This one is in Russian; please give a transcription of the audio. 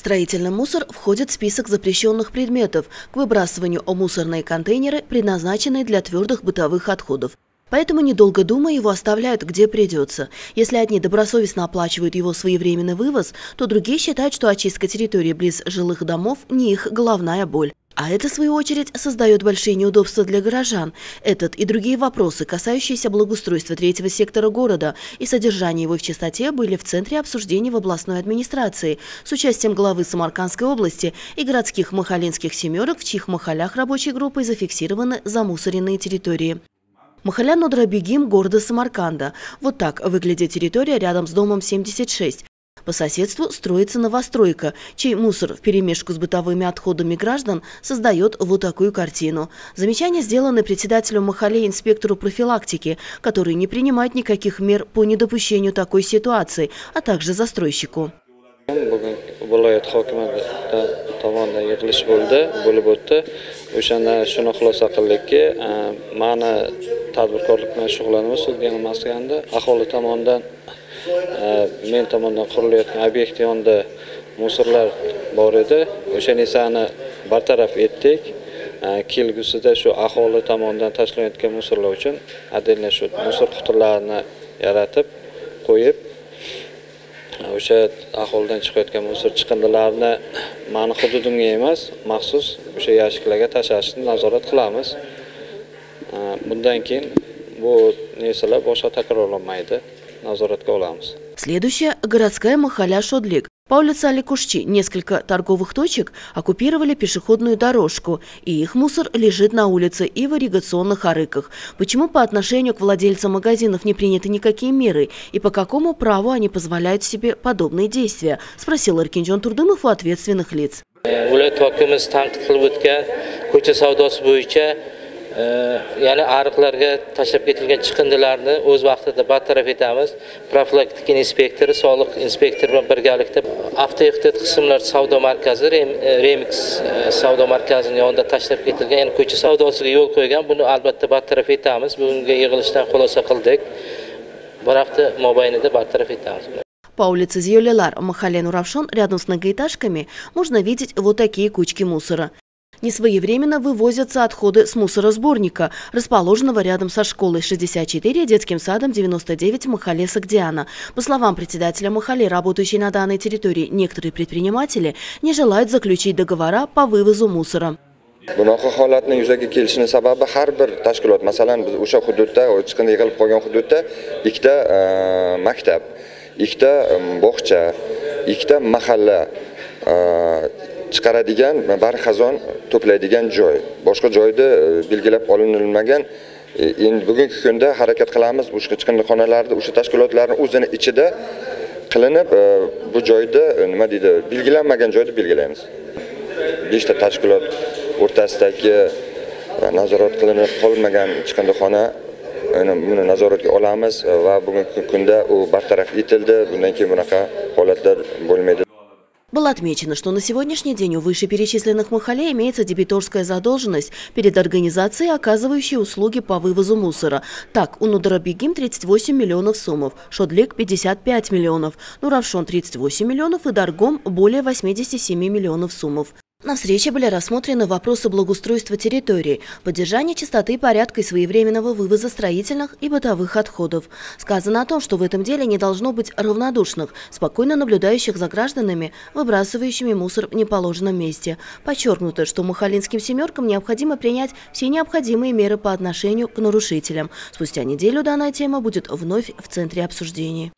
Строительный мусор входит в список запрещенных предметов к выбрасыванию о мусорные контейнеры, предназначенные для твердых бытовых отходов. Поэтому, недолго думая, его оставляют где придется. Если одни добросовестно оплачивают его своевременный вывоз, то другие считают, что очистка территории близ жилых домов не их головная боль. А это, в свою очередь, создает большие неудобства для горожан. Этот и другие вопросы, касающиеся благоустройства третьего сектора города и содержания его в чистоте, были в центре обсуждения в областной администрации с участием главы Самаркандской области и городских махалинских семерок, в чьих махалях рабочей группой зафиксированы замусоренные территории. Махаля Нудрабегим города Самарканда. Вот так выглядит территория рядом с домом 76. По соседству строится новостройка, чей мусор вперемешку с бытовыми отходами граждан создает вот такую картину. Замечания сделаны председателю Махале инспектору профилактики, который не принимает никаких мер по недопущению такой ситуации, а также застройщику. viloyat Э, men tomonidan qurilayotgan obyekt yonida musorlar bor edi. O'sha narsani bartaraf etdik. Э, kelgusida shu aholi tomonidan tashlanayotgan musorlar uchun отдельно shu musor qutilarini yaratib qo'yib э, o'sha aholidan chiqayotgan musor chiqindilarini mani hududimga emas maxsus o'sha yashiklarga tashlashni nazorat qilamiz. Bundan keyin bu narsalar boshqa takrorlanmaydi. Nazoratga olamiz Следующая – городская махаля Шодлик. По улице Аликушчи несколько торговых точек оккупировали пешеходную дорожку, и их мусор лежит на улице и в ирригационных арыках. Почему по отношению к владельцам магазинов не приняты никакие меры, и по какому праву они позволяют себе подобные действия, спросил Эркинджон Турдымов у ответственных лиц. Ya'ni ariqlarga tashlab ketilgan chiqindilarni o'z vaqtida bartaraf etamiz. Profilaktik inspektori soliq inspektori bilan birgalikda avtoehtiyot qismlar savdo markazi e, remix e, savdo markazini yonida tashlab ketilgan ya'ni ko'cha savdosiga yo'l qo'ygan. Buni albatta bartaraf etamiz. Bugungi yig'ilishdan xulosa qildik. Bir hafta mobaynida bartaraf etamiz По улице Зиолелар Махален Уравшон рядом с многоэтажками можно видеть вот такие кучки мусора. Несвоевременно вывозятся отходы с мусоросборника, расположенного рядом со школой. 64 детским садом 99 Махале Сагдиана. По словам председателя Махале, работающей на данной территории, некоторые предприниматели не желают заключить договора по вывозу мусора. bunaqa holatni yuzaga kelishini sababi har bir tashkilot masalan biz o'sha hududda chiqindi yig'ilib qolgan hududda ikkita maktab ikkita bog'cha ikkita mahalla chiqaradigan barxazon to'playdigan joy. Boshqa joyda e, belgilab olinmagan e, endi bugungi kunda harakat qilamiz. O'sha chiqindixonalarni o'sha tashkilotlarni o'zini ichida qilinib e, bu joyda nima deydi belgilanmagan joyda belgilaymiz. Beshta tashkilot o'rtasidagi nazorat qilinib qolmagan chiqindixona buni nazoratga olamiz va bugungi kunda u bartaraf etildi. Bundan keyin bunaqa holatlar bo'lmaydi. Было отмечено, что на сегодняшний день у вышеперечисленных махале имеется дебиторская задолженность перед организацией, оказывающей услуги по вывозу мусора. Так, у Нударабегим 38 миллионов суммов, Шодлик 55 миллионов, Нуравшон 38 миллионов и Даргом более 87 миллионов суммов. На встрече были рассмотрены вопросы благоустройства территории, поддержания чистоты, порядка и своевременного вывоза строительных и бытовых отходов. Сказано о том, что в этом деле не должно быть равнодушных, спокойно наблюдающих за гражданами, выбрасывающими мусор в неположенном месте. Подчеркнуто, что махалинским семеркам необходимо принять все необходимые меры по отношению к нарушителям. Спустя неделю данная тема будет вновь в центре обсуждений.